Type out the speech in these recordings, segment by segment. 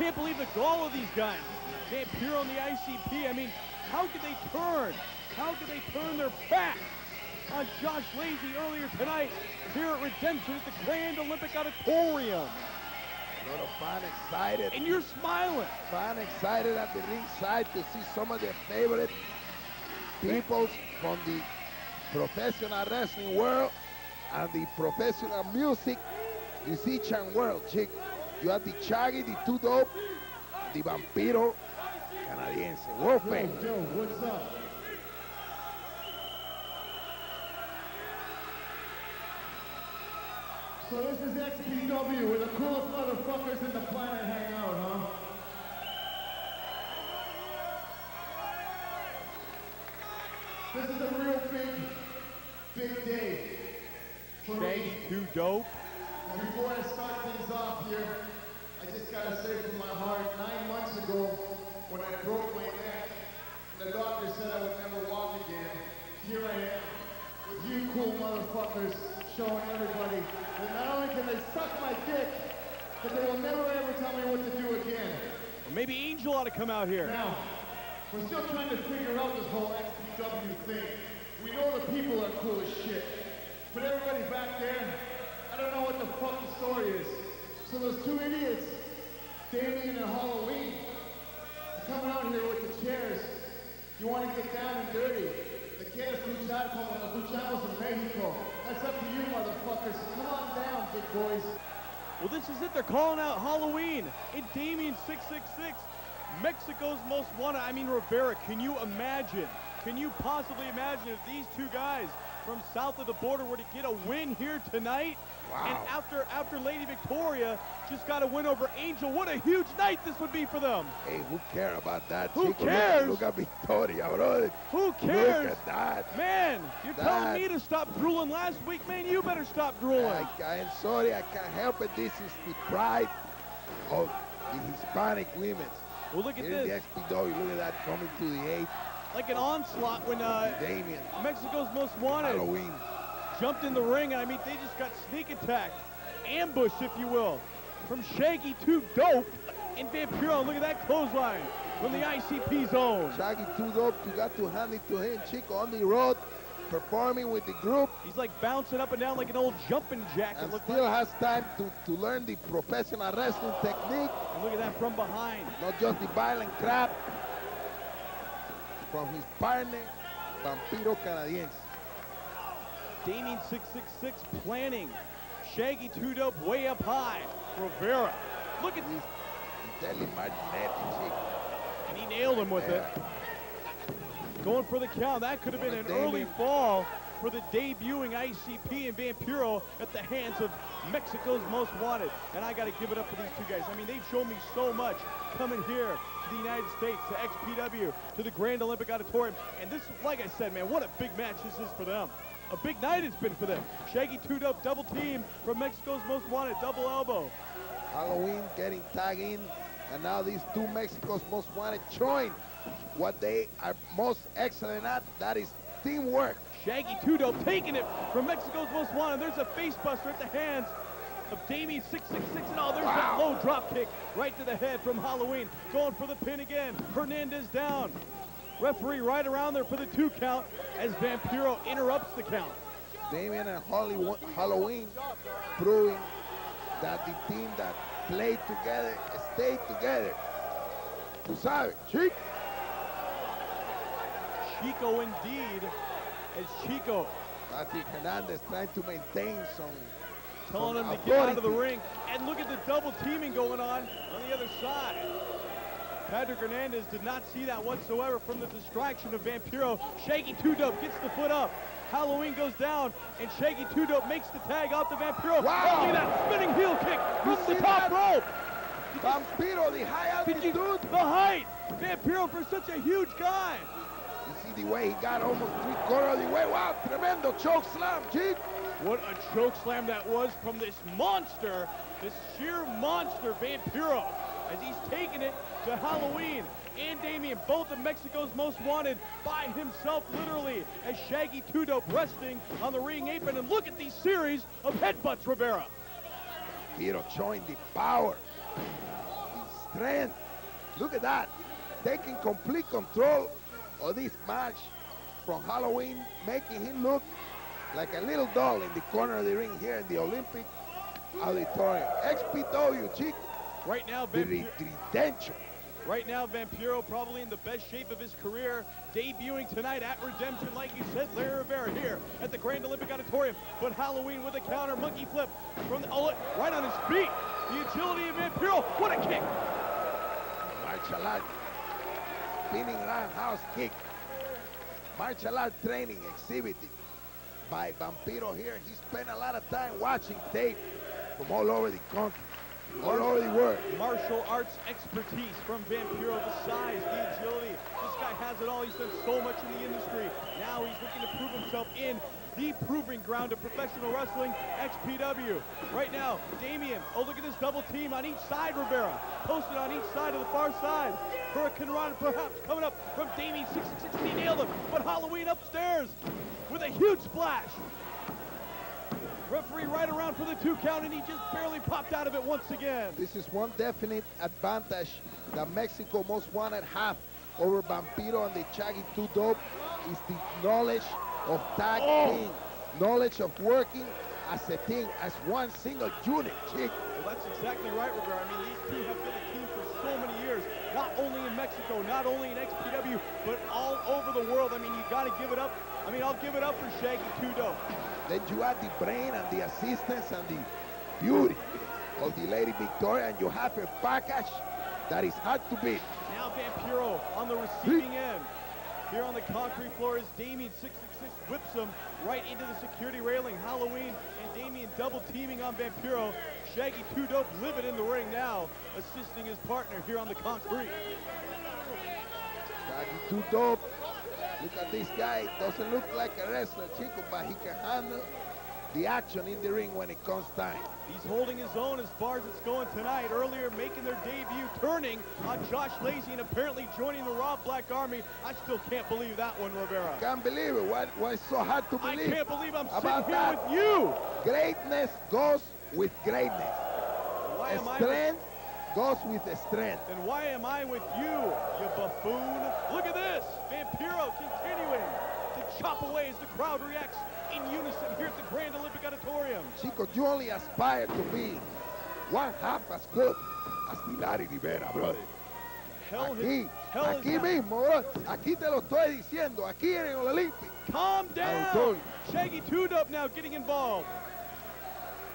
can't believe the gall of these guys. Vampiro on the ICP. I mean, how could they turn? How could they turn their back on Josh Lazy earlier tonight here at Redemption at the Grand Olympic Auditorium? A lot of fans excited. And you're smiling. Fan excited at the ringside to see some of their favorite people from the professional wrestling world and the professional music musician world, chick. You have the Chaggy, the Two Dope, the Vampiro Canadiense. Wolfman. Yo, yo, what's up? So this is XPW, where the coolest motherfuckers in the planet hang out, huh? This is a real big, big day. for me. Shaggy, too dope. And before I start things off here, I just gotta say from my heart, nine months ago, when I broke my neck, and the doctor said I would never walk again, here I am, with you cool motherfuckers, showing everybody that not only can they suck my dick, but they will never ever tell me what to do again. Or maybe Angel ought to come out here. Now, we're still trying to figure out this whole XPW thing. We know the people are cool as shit. But everybody back there, don't know what the fuck the story is. So those two idiots, Damien and Halloween, coming out here with the chairs. You want to get down and dirty. The luchar como los luchamos en Mexico. That's up to you, motherfuckers. Come on down, big boys. Well, this is it. They're calling out Halloween in Damien 666. Mexico's most wanted. I mean, Rivera, can you imagine? Can you possibly imagine if these two guys from south of the border were to get a win here tonight? And after after Lady Victoria just got a win over Angel, what a huge night this would be for them. Hey, who care about that? Who chico? Look at- cares? Look at Victoria, brother. Who cares? Look at that. Man, you're telling me to stop drooling last week, man. You better stop drooling. I, I am sorry, I can't help it. This is the pride of the Hispanic women. Well, look at Here in this. the XPW, look at that coming to the eighth. Like an onslaught when uh, Damien, Mexico's most wanted Halloween. jumped in the ring, I mean, they just got sneak attacked, ambush, if you will, from Shaggy 2 Dope and Vampiro. Look at that clothesline from the ICP zone. Shaggy two dope, you got to hand it to him, Chico, on the road, performing with the group, He's like bouncing up and down like an old jumping jack. And still like. has time to, to learn the professional wrestling technique, And look at that from behind. not just the violent crap from his partner, Vampiro Canadiense. Damien 666 planning. Shaggy two Dope way up high. Rivera. Look at Martinetti, And he nailed him with it. Going for the count. That could have been an early fall for the debuting ICP and Vampiro at the hands of Mexico's most wanted. And I got to give it up for these two guys. I mean, they've shown me so much coming here to the United States, to XPW, to the Grand Olympic Auditorium. And this, like I said, man, what a big match this is for them. A big night it's been for them. Shaggy 2 Dope double team from Mexico's most wanted, double elbow. Halloween getting tagged in, and now these two Mexico's most wanted join what they are most excellent at, that is teamwork. Shaggy Dope taking it from Mexico's most wanted. There's a face buster at the hands of Damien 666. And oh, there's that low drop kick right to the head from Halloween. Going for the pin again. Hernandez down. Referee right around there for the two count as Vampiro interrupts the count. Damien and Holly Halloween proving that the team that played together stayed together. Tu sabes, chic. Chico indeed as Chico Patrick Hernandez trying to maintain some telling him some to get out of the ring. And look at the double teaming going on on the other side. Patrick Hernandez did not see that whatsoever from the distraction of Vampiro. Shaggy Two Dope gets the foot up. Halloween goes down, and Shaggy Two Dope makes the tag out to Vampiro. Wow. Look at that spinning heel kick You from the top that? rope. Vampiro, the high Did you altitude. the height? Vampiro for such a huge guy. You see the way he got almost three quarter of the way. Wow, tremendo choke slam, chic. What a choke slam that was from this monster, this sheer monster Vampiro, as he's taking it to Halloween and Damien, both of Mexico's most wanted by himself, literally, as Shaggy Two Dope resting on the ring apron. And look at these series of headbutts, Rivera. Vampiro showing the power. The strength. Look at that. Taking complete control of this match from Halloween, making him look like a little doll in the corner of the ring here in the Olympic Auditorium. XPW, chick, Right now, Vampiro, right now, Vampiro probably in the best shape of his career, debuting tonight at Redemption, like you said, Larry Rivera here at the Grand Olympic Auditorium. But Halloween with a counter monkey flip from the right on his feet. The agility of Vampiro. What a kick! Art, spinning roundhouse kick. Martial art training exhibited by Vampiro here. He spent a lot of time watching tape from all over the country, all over the world. Martial arts expertise from Vampiro, the size, the agility. This guy has it all. He's done so much in the industry. Now he's looking to prove himself in the proving ground of professional wrestling, XPW. Right now, Damien, oh look at this double team on each side, Rivera. Posted on each side of the far side. Hurricanrana perhaps coming up from Damien 666, he nailed him. But Halloween upstairs with a huge splash. Referee right around for the two count, and he just barely popped out of it once again. This is one definite advantage that Mexico most wanted have over Vampiro and the Chaggy 2 Dope is the knowledge of tag Oh. team, knowledge of working as a team, as one single unit, chick. Well, that's exactly right, Rivera. I mean, these two have been a team for so many years, not only in Mexico, not only in XPW, but all over the world. I mean, you got to give it up. I mean, I'll give it up for Shaggy 2 Dope. Then you add the brain and the assistance and the beauty of the Lady Victoria, and you have a package that is hard to beat. Now Vampiro on the receiving end. Here on the concrete floor is Damien 666 whips him right into the security railing. Halloween and Damien double teaming on Vampiro. Shaggy Two Dope livid in the ring now, assisting his partner here on the concrete. Shaggy 2 Dope. Look at this guy. Doesn't look like a wrestler, chico, but he can handle the action in the ring when it comes time. He's holding his own as far as it's going tonight. Earlier making their debut, turning on Josh Lacey and apparently joining the Raw Black Army. I still can't believe that one, Rivera. Can't believe it. Why, why it's so hard to believe? I can't believe I'm sitting here that. with you. Greatness goes with greatness. Why am I with Strength goes with strength. Then why am I with you, you buffoon? Look at this! Vampiro continuing to chop away as the crowd reacts in unison here at the Grand Olympic Auditorium. Chico, you only aspire to be one half as good as Hilary Rivera, brother. Hell Aquí, hell aquí mismo, bro. Aquí te lo estoy diciendo, aquí en el Olympic. Calm down! Shaggy 2 Dope now getting involved.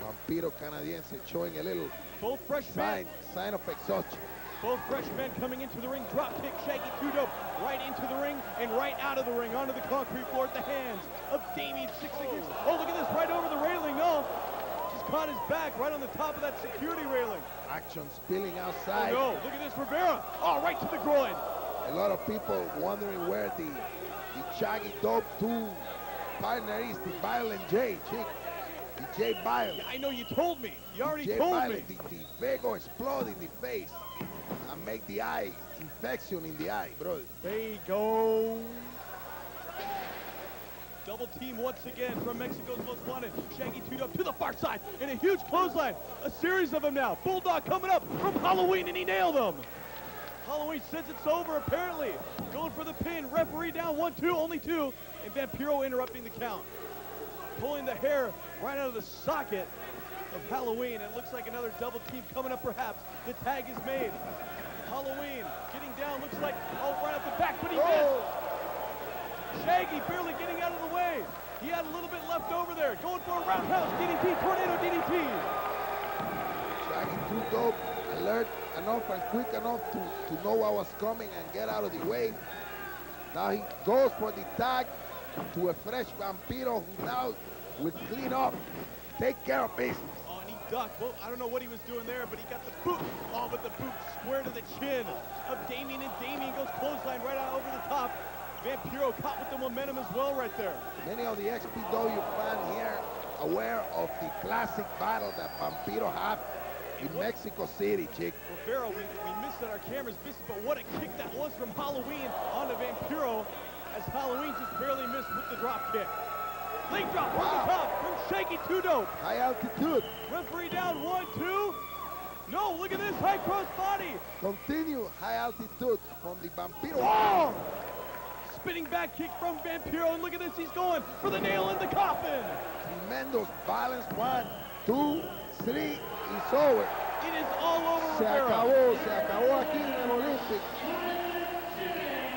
Vampiro canadiense showing a little Both freshmen, sign, sign of exhaustion. Both freshmen coming into the ring. Drop kick Shaggy up right into the ring and right out of the ring onto the concrete floor at the hands of Damien 666. Oh, look at this, right over the railing. No, just caught his back right on the top of that security railing. Action spilling Oh outside. no, look at this, Rivera. Oh, right to the groin. A lot of people wondering where the, the Shaggy Dope 2 partner is, the Violent J, chick. The J Violent. Yeah, I know you told me. You already told me. the, the Vego explode in the face and make the eye, infection in the eye, bro. There you go. Double team once again from Mexico's most wanted. Shaggy 2 Dope to the far side in a huge clothesline. A series of them now. Bulldog coming up from Halloween and he nailed them. Halloween says it's over apparently. Going for the pin. Referee down one, two, only two. And Vampiro interrupting the count. Pulling the hair right out of the socket of Halloween. It looks like another double team coming up perhaps. The tag is made. Halloween getting down. Looks like, oh, right off the back, but he oh. missed. Oh, Shaggy barely getting out of the way. He had a little bit left over there. Going for a roundhouse DDT, tornado DDT. Shaggy 2 Dope, alert enough and quick enough to, to know what was coming and get out of the way. Now he goes for the tag to a fresh Vampiro who now will clean up, take care of business. Ducked. Well, I don't know what he was doing there, but he got the boot. Oh, but the boot square to the chin of Damien, and Damien goes clothesline right out over the top. Vampiro caught with the momentum as well right there. Many of the XPW fans here aware of the classic battle that Vampiro had in Mexico City, chick. Rivera, we, we missed it. Our cameras missed it, but what a kick that was from Halloween onto Vampiro as Halloween just barely missed with the drop kick. Leg drop from Wow. the top from Shaggy Two Dope. High altitude. Referee down one, two. No, look at this high cross body. Continue high altitude from the Vampiro. Oh! Spinning back kick from Vampiro, and look at this, he's going for the nail in the coffin. Tremendous balance. One, two, three. It's over. It is all over Se Rivera. acabó, se acabó aquí en el Olympic.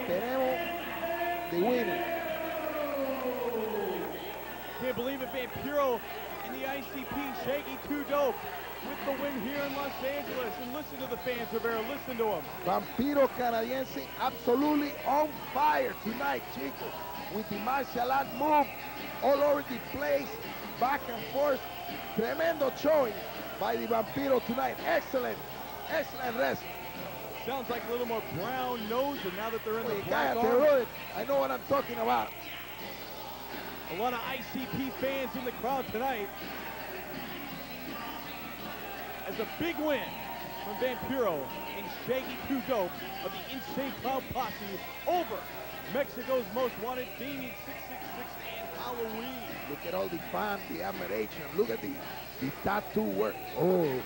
Tenemos the winner. Believe it, Vampiro in the ICP, Shaggy 2 Dope with the win here in Los Angeles. And listen to the fans, Rivera, listen to them. Vampiro Canadiense absolutely on fire tonight, chicos. With the martial art move all over the place, back and forth. Tremendo showing by the Vampiro tonight. Excellent, excellent wrestling. Sounds like a little more brown nose, and now that they're in Oye, the black cállate. I know what I'm talking about. A lot of ICP fans in the crowd tonight. As a big win from Vampiro and Shaggy 2 Dope of the Insane Clown Posse over Mexico's Most Wanted, Damien 666 and Halloween. Look at all the fun, the admiration. Look at the, the tattoo work. Oh,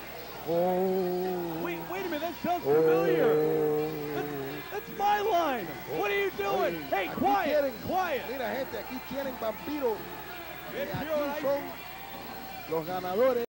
oh. Wait, wait a minute, that sounds familiar. Oh. That's, my line. What are you doing? Oye, Hey, quiet, quieren- quiet. Mira, gente, aquí tienen vampiro. Eh, aquí son los ganadores.